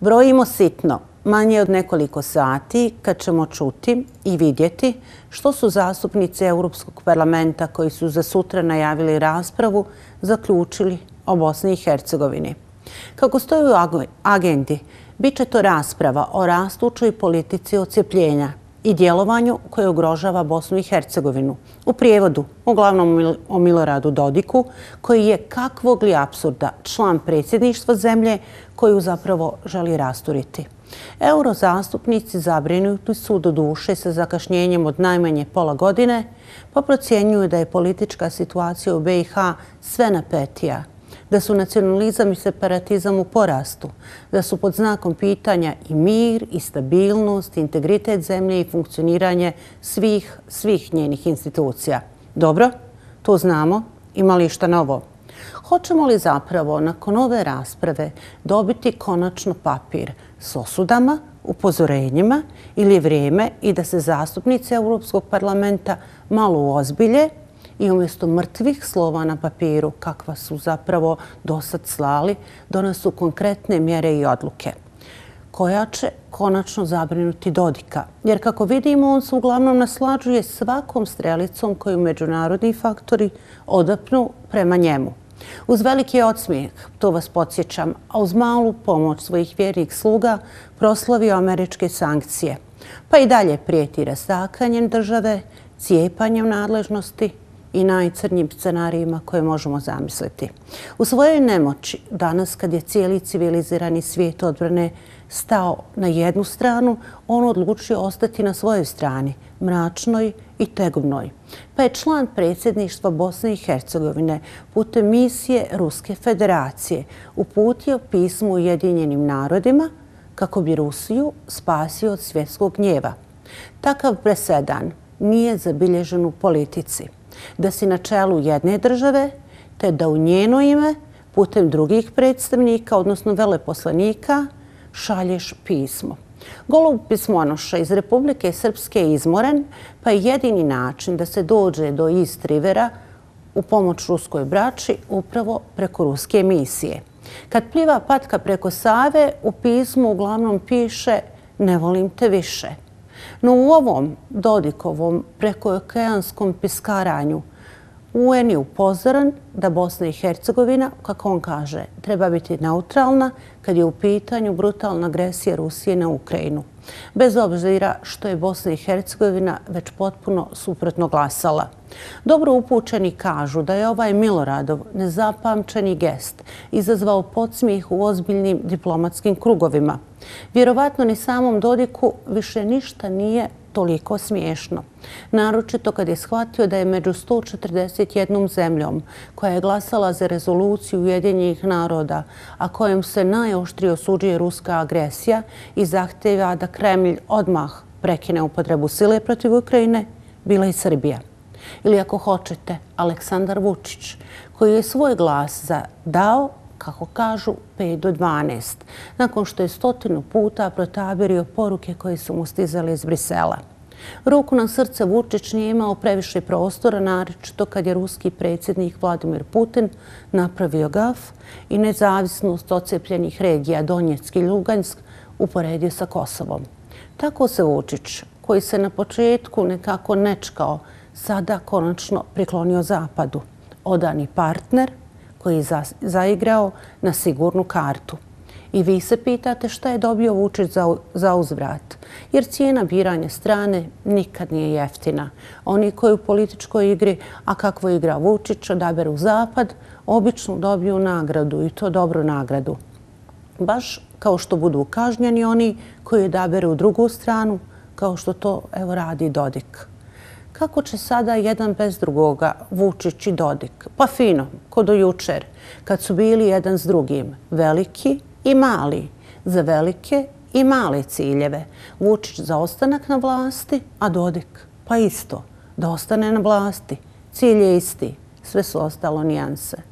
Brojimo sitno, manje od nekoliko sati, kad ćemo čuti i vidjeti što su zastupnici Europskog parlamenta koji su za sutra najavili raspravu zaključili o Bosni i Hercegovini. Kako stoji u agendi, bit će to rasprava o rastučoj politici ocijepljenja i djelovanju koje ugrožava Bosnu i Hercegovinu. U prijevodu, uglavnom o Miloradu Dodiku, koji je kakvog li absurda član predsjedništva zemlje koju zapravo želi rasturiti. Eurozastupnici zabrinuti su do duše sa zakašnjenjem od najmanje pola godine, pa procjenjuju da je politička situacija u BiH sve napetija da su nacionalizam i separatizam u porastu, da su pod znakom pitanja i mir, i stabilnost, i integritet zemlje i funkcioniranje svih, svih njenih institucija. Dobro, to znamo. Ima li šta novo? Hoćemo li zapravo nakon ove rasprave dobiti konačno papir s osudama, upozorenjima ili vrijeme i da se zastupnici Europskog parlamenta malo uozbilje i umjesto mrtvih slova na papiru, kakva su zapravo dosad slali, donesu konkretne mjere i odluke koja će konačno zabrinuti Dodika. Jer kako vidimo, on se uglavnom naslađuje svakom strelicom koju međunarodni faktori odapnu prema njemu. Uz veliki odsmijeh, to vas podsjećam, a uz malu pomoć svojih vjernih sluga proslavio američke sankcije. Pa i dalje prijeti rastakanjem države, cijepanjem nadležnosti i najcrnjim scenarijima koje možemo zamisliti. U svojoj nemoći, danas kad je cijeli civilizirani svijet odbrane stao na jednu stranu, on odlučio ostati na svojoj strani, mračnoj i tegobnoj. Pa je član predsjedništva Bosne i Hercegovine putem misije Ruske federacije uputio pismu Ujedinjenim narodima kako bi Rusiju spasio od svjetskog gnjeva. Takav presedan nije zabilježen u politici da si na čelu jedne države, te da u njeno ime, putem drugih predstavnika, odnosno veleposlanika, šalješ pismo. Golub pismonoša iz Republike Srpske je izmoren, pa je jedini način da se dođe do East Rivera u pomoć ruskoj braći upravo preko ruske misije. Kad pliva patka preko Save, u pismu uglavnom piše ne volim te više. No u ovom Dodikovom prekookeanskom piskaranju UN je upozoran da Bosna i Hercegovina, kako on kaže, treba biti neutralna kad je u pitanju brutalna agresija Rusije na Ukrajinu. Bez obzira što je Bosna i Hercegovina već potpuno suprotno glasala. Dobro upućeni kažu da je ovaj Miloradov nezapamčeni gest izazvao podsmijeh u ozbiljnim diplomatskim krugovima. Vjerovatno ni samom Dodiku više ništa nije toliko smiješno. Naročito kad je shvatio da je među 141 zemljom koja je glasala za rezoluciju Ujedinjenih naroda, a kojem se najoštrije osuđuje ruska agresija i zahtjeva da Kremlj odmah prekine upotrebu sile protiv Ukrajine, bila i Srbija. Ili ako hoćete, Aleksandar Vučić, koji je svoj glas dao kako kažu, 5 do 12, nakon što je stotinu puta protabirio poruke koje su mu stizali iz Brisela. Ruku na srce Vučić nije imao previše prostora, naročito kad je ruski predsjednik Vladimir Putin napravio gaf i nezavisnost ocepljenih regija Donjeck i Lugansk uporedio sa Kosovom. Tako se Vučić, koji se na početku nekako nečkao, sada konačno priklonio Zapadu. Odani partner, koji je zaigrao na sigurnu kartu. I vi se pitate šta je dobio Vučić za uzvrat. Jer cijena biranja strane nikad nije jeftina. Oni koji u političkoj igri, a kakvo igra Vučić, odaberu zapad, obično dobiju nagradu i to dobru nagradu. Baš kao što budu kažnjeni oni koji odaberu drugu stranu, kao što to evo radi Dodik kako će sada jedan bez drugoga Vučić i Dodik? Pa fino, ko do jučer, kad su bili jedan s drugim, veliki i mali, za velike i male ciljeve. Vučić za ostanak na vlasti, a Dodik pa isto, da ostane na vlasti. Cilj je isti, sve su ostalo nijanse.